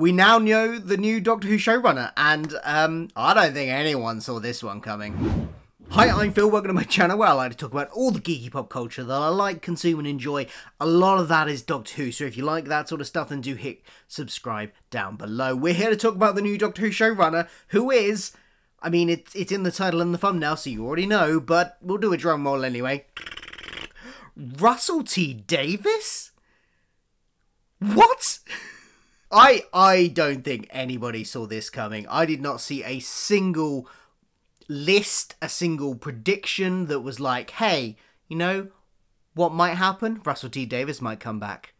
we now know the new Doctor Who showrunner, and um, I don't think anyone saw this one coming. Hi, I'm Phil, welcome to my channel where I like to talk about all the geeky pop culture that I like, consume and enjoy. A lot of that is Doctor Who, so if you like that sort of stuff then do hit subscribe down below. We're here to talk about the new Doctor Who showrunner, who is... I mean, it's, it's in the title and the thumbnail, so you already know, but we'll do a drum roll anyway. Russell T Davies? What? I I don't think anybody saw this coming. I did not see a single list, a single prediction that was like, hey, you know, what might happen? Russell T Davies might come back.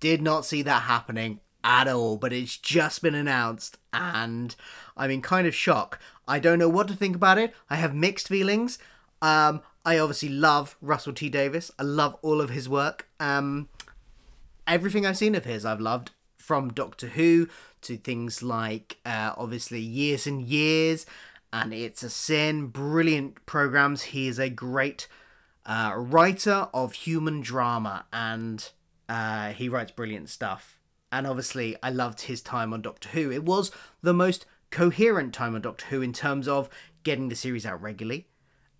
Did not see that happening at all, but it's just been announced and I'm in kind of shock. I don't know what to think about it. I have mixed feelings. Um, I obviously love Russell T Davies. I love all of his work. Um, everything I've seen of his, I've loved from Doctor Who to things like uh, obviously Years and Years and It's a Sin. Brilliant programs. He is a great uh, writer of human drama and uh, he writes brilliant stuff. And obviously, I loved his time on Doctor Who. It was the most coherent time on Doctor Who in terms of getting the series out regularly,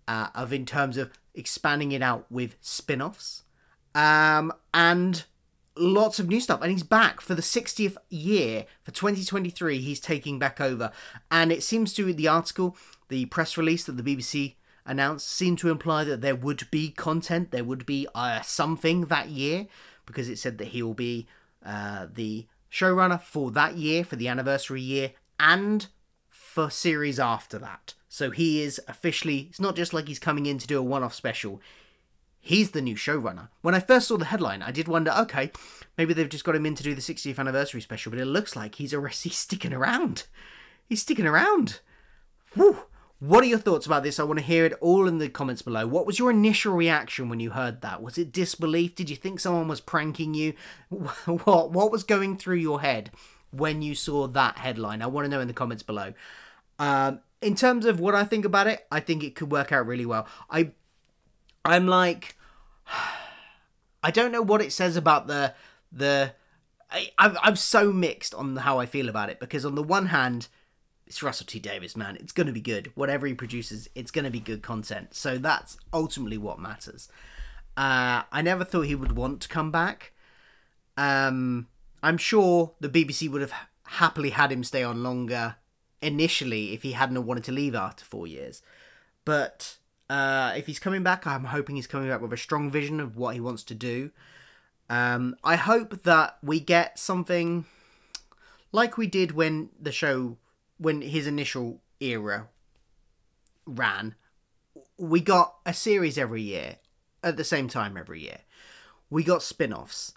uh, of in terms of expanding it out with spin offs, um, and lots of new stuff. And he's back for the 60th year for 2023. He's taking back over. And it seems to, the article, the press release that the BBC announced, seemed to imply that there would be content, there would be uh, something that year, because it said that he will be uh, the showrunner for that year, for the anniversary year, and for series after that. So he is officially, it's not just like he's coming in to do a one off special. He's the new showrunner. When I first saw the headline, I did wonder, okay, maybe they've just got him in to do the 60th anniversary special, but it looks like he's already sticking around. He's sticking around. Whew. What are your thoughts about this? I want to hear it all in the comments below. What was your initial reaction when you heard that? Was it disbelief? Did you think someone was pranking you? What what was going through your head when you saw that headline? I want to know in the comments below. Um, in terms of what I think about it, I think it could work out really well. I I'm like I don't know what it says about the the I, I'm, I'm so mixed on how I feel about it because on the one hand it's Russell T Davies, man. It's going to be good. Whatever he produces, it's going to be good content. So that's ultimately what matters. Uh, I never thought he would want to come back. Um, I'm sure the BBC would have happily had him stay on longer initially if he hadn't wanted to leave after four years. But uh, if he's coming back, I'm hoping he's coming back with a strong vision of what he wants to do. Um, I hope that we get something like we did when the show when his initial era ran, we got a series every year at the same time every year. We got spin offs.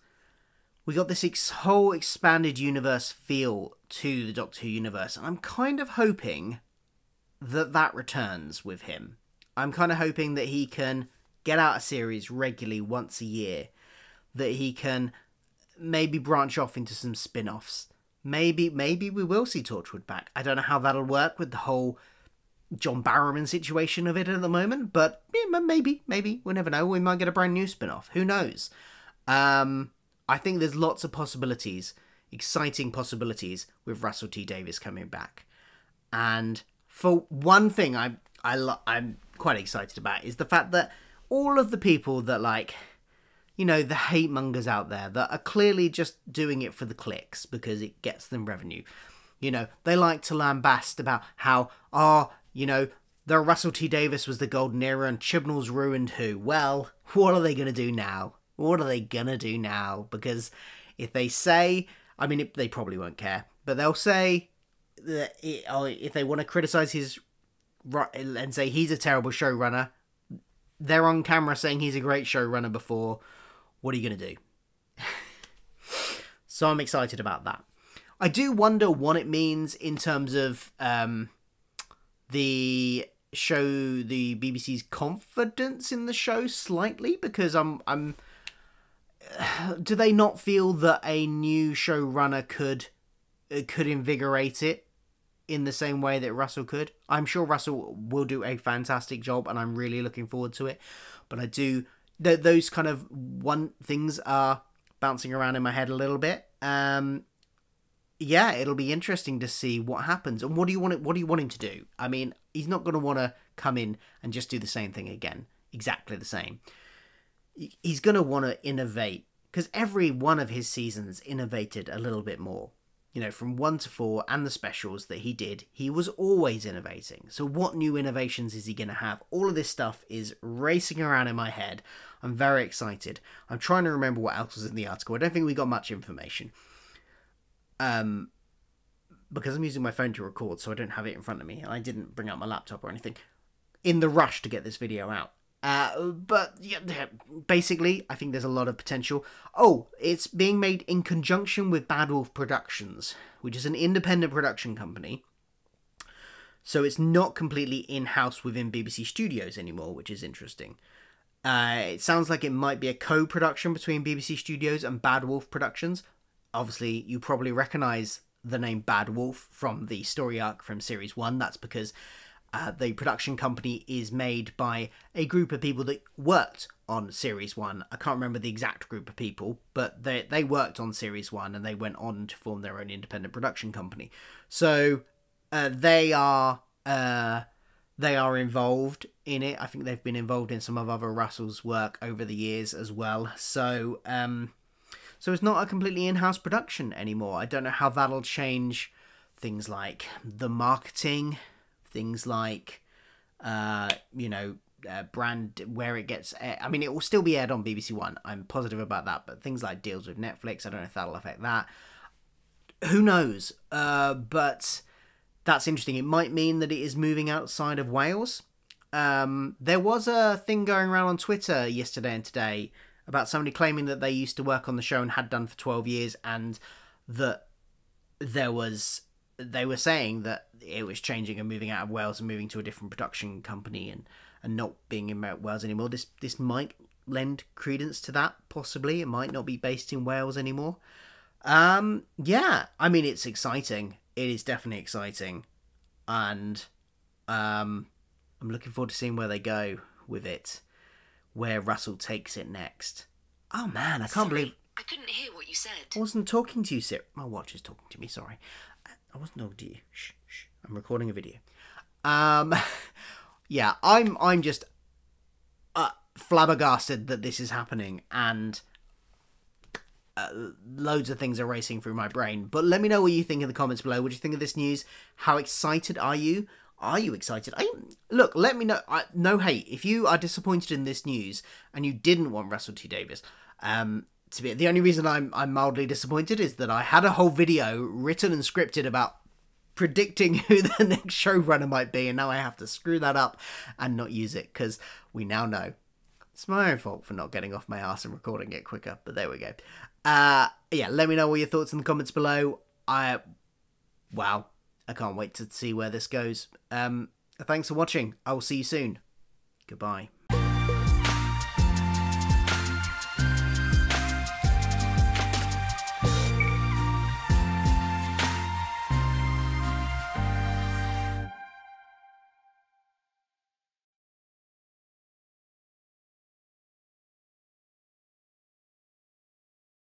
We got this ex- whole expanded universe feel to the Doctor Who universe, and I'm kind of hoping that that returns with him. I'm kind of hoping that he can get out a series regularly once a year, that he can maybe branch off into some spin offs maybe maybe we will see Torchwood back. I don't know how that'll work with the whole John Barrowman situation of it at the moment, but yeah, maybe maybe we'll never know. We might get a brand new spin-off. Who knows? Um, I think there's lots of possibilities, exciting possibilities with Russell T Davies coming back. And for one thing, I I I'm quite excited about is the fact that all of the people that like you know, the hate mongers out there that are clearly just doing it for the clicks because it gets them revenue. You know, they like to lambast about how, oh, you know, the Russell T Davies was the golden era and Chibnall's ruined who. Well, what are they going to do now? What are they going to do now? Because if they say, I mean, it, they probably won't care, but they'll say that it, oh, if they want to criticize his and say he's a terrible showrunner, they're on camera saying he's a great showrunner before what are you going to do? so I'm excited about that. I do wonder what it means in terms of um, the show, the BBC's confidence in the show slightly because I'm I'm. Do they not feel that a new showrunner could uh, could invigorate it in the same way that Russell could? I'm sure Russell will do a fantastic job, and I'm really looking forward to it. But I do th- those kind of one things are bouncing around in my head a little bit. Um, yeah, it'll be interesting to see what happens. And what do you want? What do you want him to do? I mean, he's not going to want to come in and just do the same thing again, exactly the same. He's going to want to innovate because every one of his seasons innovated a little bit more. You know, from one to four and the specials that he did, he was always innovating. So, what new innovations is he going to have? All of this stuff is racing around in my head. I'm very excited. I'm trying to remember what else was in the article. I don't think we got much information. Um, because I'm using my phone to record, so I don't have it in front of me, and I didn't bring out my laptop or anything in the rush to get this video out. Uh, but yeah, basically, I think there's a lot of potential. Oh, it's being made in conjunction with Bad Wolf Productions, which is an independent production company. So it's not completely in house within BBC Studios anymore, which is interesting. Uh, it sounds like it might be a co production between BBC Studios and Bad Wolf Productions. Obviously, you probably recognize the name Bad Wolf from the story arc from Series 1. That's because uh, the production company is made by a group of people that worked on Series 1. I can't remember the exact group of people, but they, they worked on Series 1 and they went on to form their own independent production company. So uh, they are. Uh, they are involved in it. I think they've been involved in some of other Russell's work over the years as well. So, um, so it's not a completely in-house production anymore. I don't know how that'll change things like the marketing, things like, uh, you know, uh, brand where it gets. I mean, it will still be aired on BBC One. I'm positive about that. But things like deals with Netflix, I don't know if that'll affect that. Who knows? Uh, but that's interesting. It might mean that it is moving outside of Wales. Um, there was a thing going around on Twitter yesterday and today about somebody claiming that they used to work on the show and had done for 12 years and that there was they were saying that it was changing and moving out of Wales and moving to a different production company and and not being in Wales anymore this this might lend credence to that possibly it might not be based in Wales anymore um yeah i mean it's exciting it is definitely exciting, and um, I'm looking forward to seeing where they go with it, where Russell takes it next. Oh man, I can't sorry, believe I couldn't hear what you said. I wasn't talking to you, Sir. My watch is talking to me. Sorry, I talking to you. Shh, shh. I'm recording a video. Um, yeah, I'm I'm just uh, flabbergasted that this is happening, and uh, loads of things are racing through my brain. But let me know what you think in the comments below. What do you think of this news? How excited are you? Are you excited? I, look, let me know. I, no hate. If you are disappointed in this news and you didn't want Russell T Davies, um, to be the only reason I'm I'm mildly disappointed is that I had a whole video written and scripted about predicting who the next showrunner might be, and now I have to screw that up and not use it because we now know it's my own fault for not getting off my ass and recording it quicker, but there we go. Uh, yeah, let me know all your thoughts in the comments below. I, wow, I can't wait to see where this goes. Um, thanks for watching. I will see you soon. Goodbye.